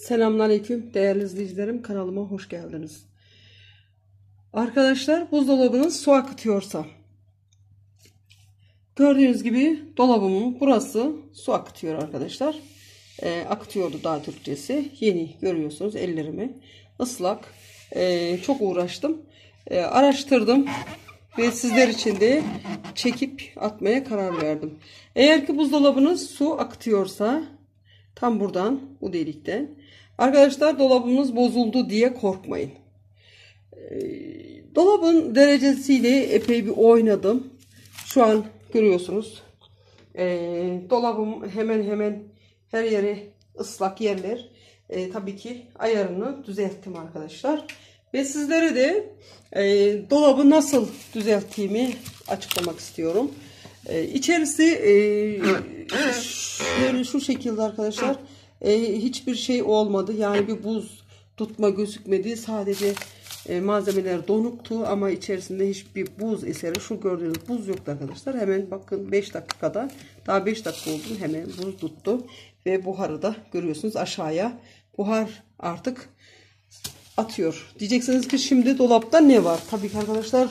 Selamünaleyküm değerli izleyicilerim kanalıma hoş geldiniz. Arkadaşlar buzdolabınız su akıtıyorsa gördüğünüz gibi dolabımın burası su akıtıyor arkadaşlar. E, akıtıyordu daha Türkçesi. Yeni görüyorsunuz ellerimi ıslak. E, çok uğraştım. E, araştırdım ve sizler için de çekip atmaya karar verdim. Eğer ki buzdolabınız su akıtıyorsa tam buradan bu delikten arkadaşlar dolabımız bozuldu diye korkmayın. Ee, dolabın derecesiyle epey bir oynadım. Şu an görüyorsunuz. Ee, dolabım hemen hemen her yeri ıslak yerler. Ee, tabii ki ayarını düzelttim arkadaşlar. Ve sizlere de e, dolabı nasıl düzelttiğimi açıklamak istiyorum. E, içerisi e, şu şekilde arkadaşlar. E, hiçbir şey olmadı. Yani bir buz tutma gözükmedi. Sadece e, malzemeler donuktu ama içerisinde hiçbir buz eseri şu gördüğünüz buz yoktu arkadaşlar. Hemen bakın 5 dakikada daha 5 dakika oldu hemen buz tuttu ve buharı da görüyorsunuz aşağıya buhar artık atıyor. Diyeceksiniz ki şimdi dolapta ne var? Tabii ki arkadaşlar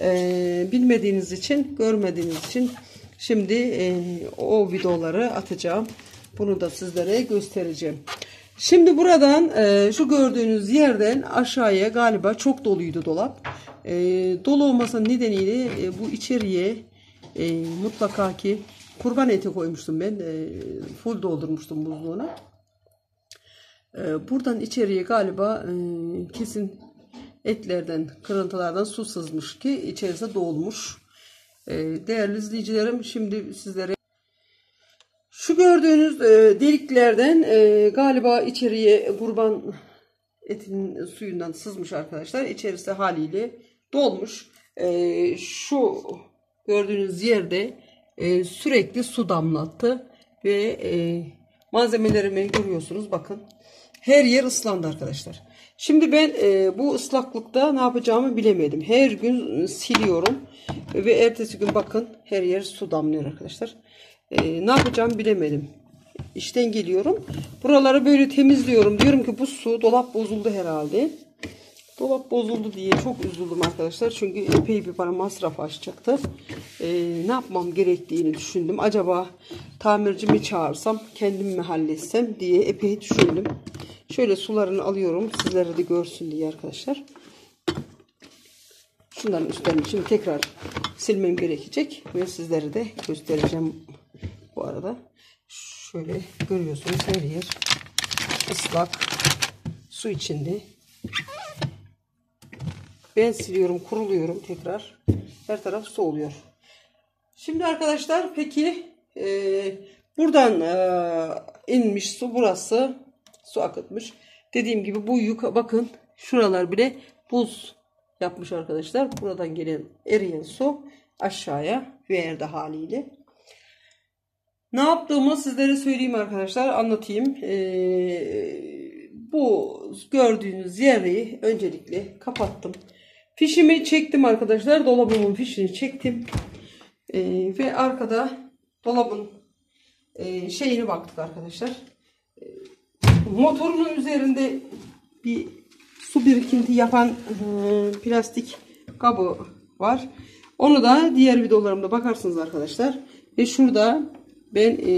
e, bilmediğiniz için, görmediğiniz için şimdi e, o videoları atacağım. Bunu da sizlere göstereceğim. Şimdi buradan e, şu gördüğünüz yerden aşağıya galiba çok doluydu dolap. E, dolu olmasının nedeniyle e, bu içeriye e, mutlaka ki kurban eti koymuştum ben. E, full doldurmuştum buzluğuna. Ee, buradan içeriye galiba e, kesin etlerden, kırıntılardan su sızmış ki içerisi dolmuş. Ee, değerli izleyicilerim şimdi sizlere şu gördüğünüz e, deliklerden e, galiba içeriye kurban etinin suyundan sızmış arkadaşlar. İçerisi haliyle dolmuş. Ee, şu gördüğünüz yerde sürekli su damlattı ve malzemelerimi görüyorsunuz bakın. Her yer ıslandı arkadaşlar. Şimdi ben e, bu ıslaklıkta ne yapacağımı bilemedim. Her gün siliyorum. Ve ertesi gün bakın her yer su damlıyor arkadaşlar. E, ne yapacağımı bilemedim. İşten geliyorum. Buraları böyle temizliyorum. Diyorum ki bu su dolap bozuldu herhalde. Dolap bozuldu diye çok üzüldüm arkadaşlar. Çünkü epey bir bana masraf açacaktı. Ee, ne yapmam gerektiğini düşündüm. Acaba tamirci mi çağırsam, kendim mi halletsem diye epey düşündüm. Şöyle sularını alıyorum. Sizlere de görsün diye arkadaşlar. Şunların üstlerini şimdi tekrar silmem gerekecek. Ve sizlere de göstereceğim bu arada. Şöyle görüyorsunuz her yer ıslak su içinde. Ben siliyorum, kuruluyorum tekrar. Her taraf su oluyor. Şimdi arkadaşlar peki e, buradan e, inmiş su burası su akıtmış. Dediğim gibi bu yük bakın şuralar bile buz yapmış arkadaşlar. Buradan gelen eriyen su aşağıya verdi haliyle. Ne yaptığımı sizlere söyleyeyim arkadaşlar. Anlatayım. Ee, bu gördüğünüz yeri öncelikle kapattım. Fişimi çektim arkadaşlar. Dolabımın fişini çektim. Ee, ve arkada dolabın e, şeyini baktık arkadaşlar. Motorunun üzerinde bir su birikinti yapan e, plastik kabı var. Onu da diğer videolarımda bakarsınız arkadaşlar. Ve şurada ben e,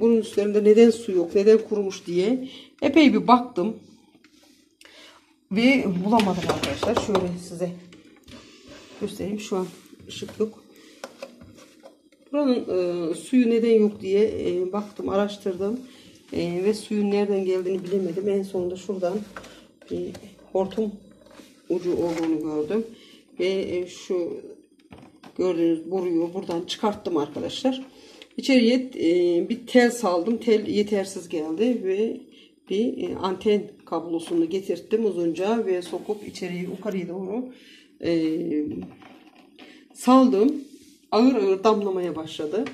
bunun üzerinde neden su yok, neden kurumuş diye epey bir baktım. Ve bulamadım arkadaşlar. Şöyle size göstereyim. Şu an ışık yok. Buranın e, suyu neden yok diye e, baktım, araştırdım. E, ve suyun nereden geldiğini bilemedim. En sonunda şuradan bir hortum ucu olduğunu gördüm. Ve e, şu gördüğünüz boruyu buradan çıkarttım arkadaşlar. İçeriye e, bir tel saldım. Tel yetersiz geldi ve bir e, anten kablosunu getirttim uzunca ve sokup içeriye yukarıya doğru e, saldım. Ağır ağır damlamaya başladı.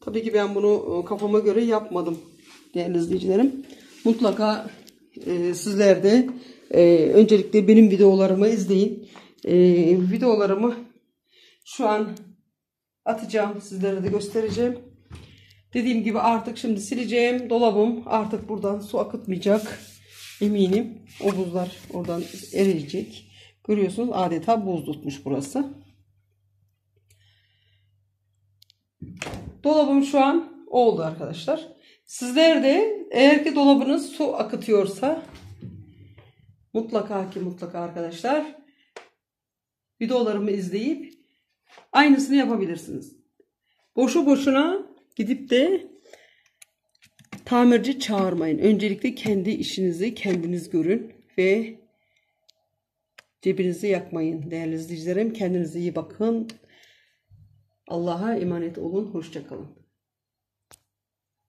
Tabii ki ben bunu e, kafama göre yapmadım değerli izleyicilerim. Mutlaka e, sizler de e, öncelikle benim videolarımı izleyin. E, videolarımı şu an atacağım. Sizlere de göstereceğim. Dediğim gibi artık şimdi sileceğim. Dolabım artık buradan su akıtmayacak. Eminim o buzlar oradan eriyecek. Görüyorsunuz adeta buz tutmuş burası. Dolabım şu an oldu arkadaşlar. Sizler de eğer ki dolabınız su akıtıyorsa mutlaka ki mutlaka arkadaşlar videolarımı izleyip aynısını yapabilirsiniz. Boşu boşuna gidip de tamirci çağırmayın. Öncelikle kendi işinizi kendiniz görün ve cebinizi yakmayın değerli izleyicilerim. Kendinize iyi bakın. Allah'a emanet olun. Hoşçakalın.